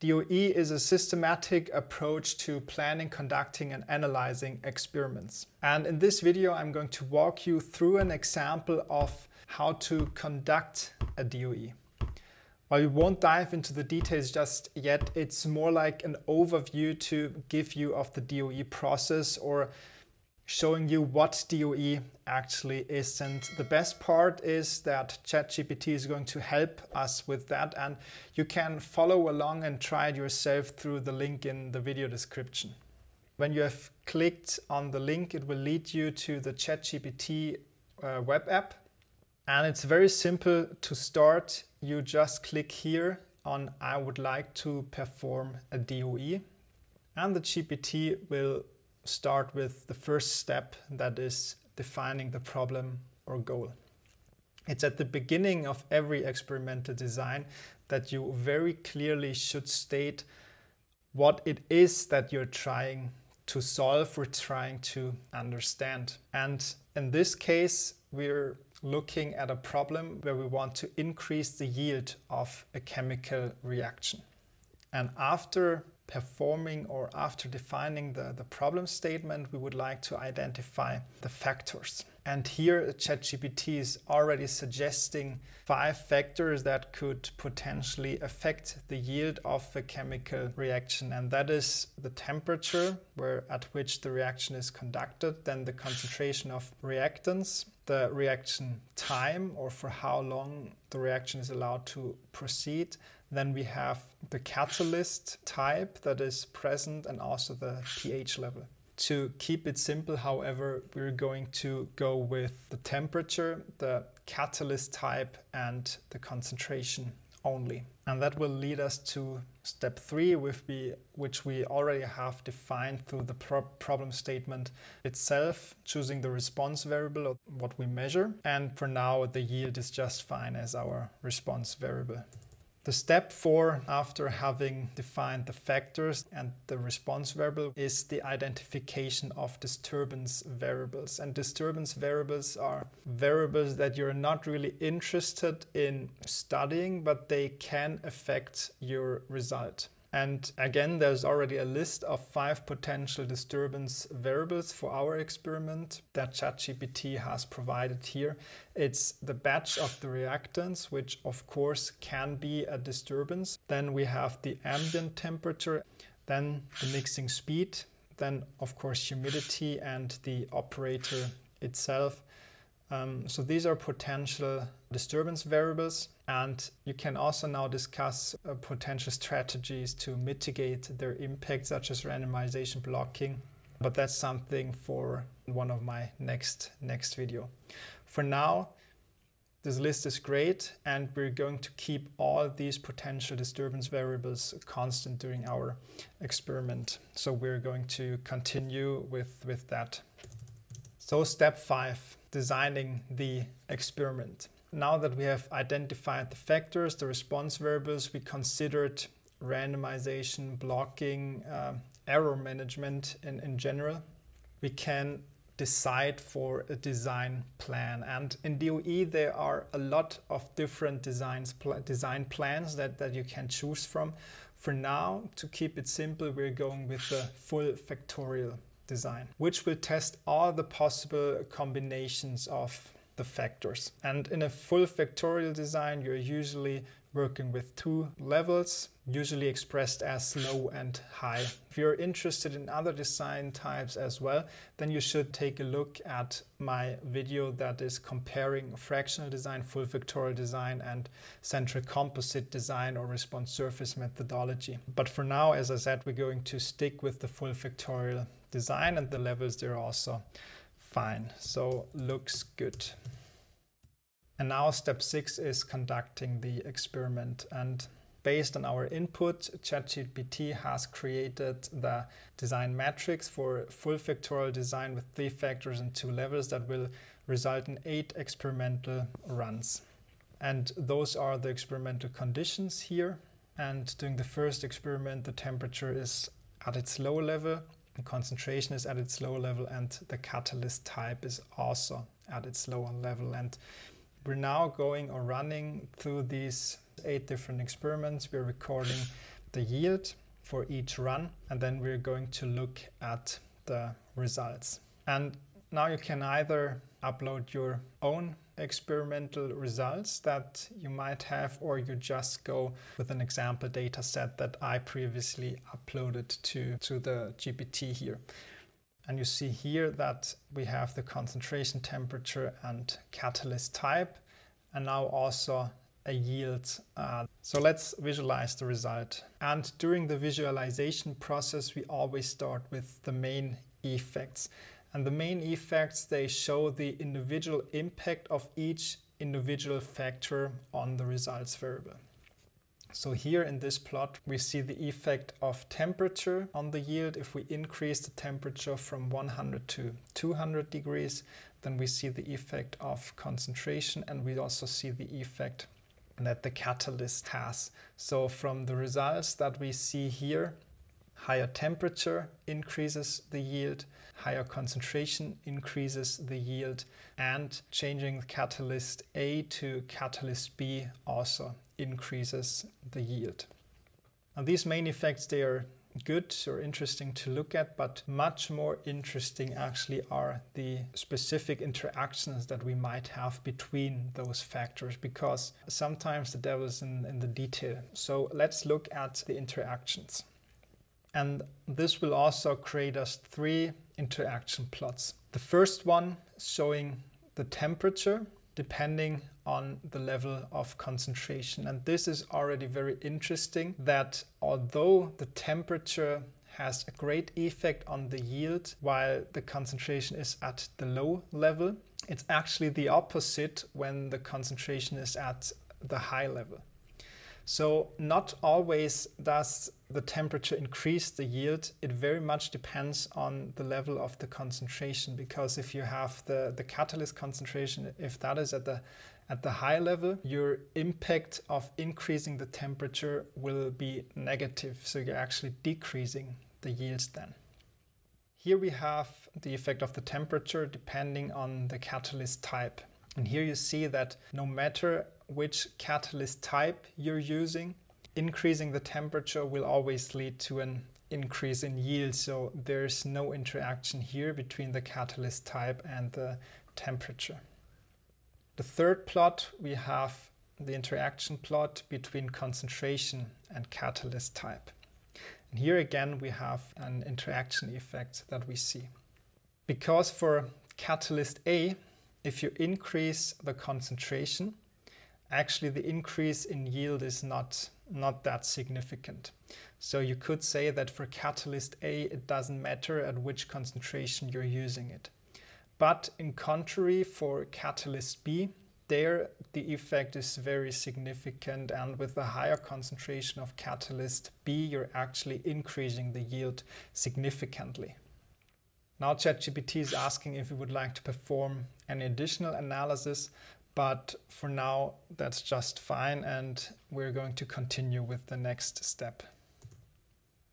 DOE is a systematic approach to planning, conducting and analyzing experiments. And in this video, I'm going to walk you through an example of how to conduct a DOE. While we won't dive into the details just yet, it's more like an overview to give you of the DOE process or showing you what DOE actually is. And the best part is that ChatGPT is going to help us with that. And you can follow along and try it yourself through the link in the video description. When you have clicked on the link, it will lead you to the ChatGPT uh, web app. And it's very simple to start. You just click here on I would like to perform a DOE. And the GPT will start with the first step that is defining the problem or goal. It's at the beginning of every experimental design that you very clearly should state what it is that you're trying to solve or trying to understand. And in this case, we're looking at a problem where we want to increase the yield of a chemical reaction. And after performing or after defining the, the problem statement, we would like to identify the factors. And here ChatGPT is already suggesting five factors that could potentially affect the yield of a chemical reaction. And that is the temperature where at which the reaction is conducted, then the concentration of reactants, the reaction time or for how long the reaction is allowed to proceed, then we have the catalyst type that is present and also the pH level. To keep it simple, however, we're going to go with the temperature, the catalyst type, and the concentration only. And that will lead us to step three, which we already have defined through the pro problem statement itself, choosing the response variable or what we measure. And for now, the yield is just fine as our response variable. The step four, after having defined the factors and the response variable, is the identification of disturbance variables. And disturbance variables are variables that you're not really interested in studying, but they can affect your result. And again, there's already a list of five potential disturbance variables for our experiment that ChatGPT has provided here. It's the batch of the reactants, which of course can be a disturbance. Then we have the ambient temperature, then the mixing speed, then of course humidity and the operator itself. Um, so these are potential disturbance variables. And you can also now discuss uh, potential strategies to mitigate their impact, such as randomization blocking. But that's something for one of my next next video. For now, this list is great and we're going to keep all these potential disturbance variables constant during our experiment. So we're going to continue with, with that. So step five, designing the experiment. Now that we have identified the factors, the response variables, we considered randomization, blocking, uh, error management in, in general. We can decide for a design plan. And in DOE, there are a lot of different designs, pl design plans that, that you can choose from. For now, to keep it simple, we're going with the full factorial design, which will test all the possible combinations of the factors. And in a full factorial design, you're usually working with two levels, usually expressed as low and high. If you're interested in other design types as well, then you should take a look at my video that is comparing fractional design, full factorial design, and central composite design or response surface methodology. But for now, as I said, we're going to stick with the full factorial design and the levels they're also Fine, so looks good. And now step six is conducting the experiment. And based on our input, ChatGPT has created the design matrix for full factorial design with three factors and two levels that will result in eight experimental runs. And those are the experimental conditions here. And during the first experiment, the temperature is at its low level concentration is at its lower level and the catalyst type is also at its lower level. And we're now going or running through these eight different experiments. We're recording the yield for each run and then we're going to look at the results. And now you can either upload your own experimental results that you might have or you just go with an example data set that I previously uploaded to, to the GPT here. And you see here that we have the concentration temperature and catalyst type and now also a yield. Uh, so let's visualize the result. And during the visualization process, we always start with the main effects. And the main effects, they show the individual impact of each individual factor on the results variable. So here in this plot, we see the effect of temperature on the yield. If we increase the temperature from 100 to 200 degrees, then we see the effect of concentration and we also see the effect that the catalyst has. So from the results that we see here, higher temperature increases the yield, higher concentration increases the yield, and changing catalyst A to catalyst B also increases the yield. Now these main effects, they are good or interesting to look at, but much more interesting actually are the specific interactions that we might have between those factors because sometimes the devil is in, in the detail. So let's look at the interactions. And this will also create us three interaction plots. The first one showing the temperature depending on the level of concentration. And this is already very interesting that although the temperature has a great effect on the yield while the concentration is at the low level, it's actually the opposite when the concentration is at the high level. So not always does the temperature increase the yield. It very much depends on the level of the concentration because if you have the, the catalyst concentration, if that is at the at the high level, your impact of increasing the temperature will be negative. So you're actually decreasing the yields then. Here we have the effect of the temperature depending on the catalyst type. And here you see that no matter which catalyst type you're using, increasing the temperature will always lead to an increase in yield. So there's no interaction here between the catalyst type and the temperature. The third plot, we have the interaction plot between concentration and catalyst type. And here again, we have an interaction effect that we see. Because for catalyst A, if you increase the concentration, actually the increase in yield is not, not that significant. So you could say that for catalyst A, it doesn't matter at which concentration you're using it. But in contrary, for catalyst B, there the effect is very significant and with a higher concentration of catalyst B, you're actually increasing the yield significantly. Now ChatGPT is asking if we would like to perform any additional analysis, but for now that's just fine and we're going to continue with the next step.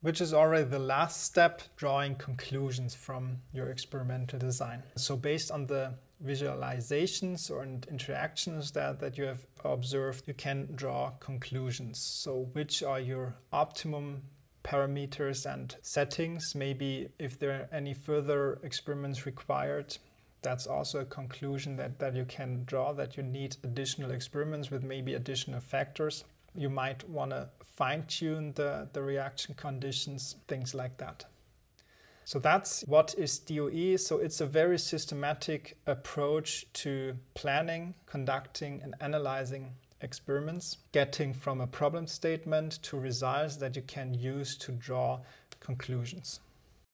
Which is already the last step, drawing conclusions from your experimental design. So based on the visualizations or interactions that, that you have observed, you can draw conclusions. So which are your optimum parameters and settings. Maybe if there are any further experiments required, that's also a conclusion that, that you can draw that you need additional experiments with maybe additional factors. You might want to fine tune the, the reaction conditions, things like that. So that's what is DOE. So it's a very systematic approach to planning, conducting, and analyzing experiments, getting from a problem statement to results that you can use to draw conclusions.